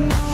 you know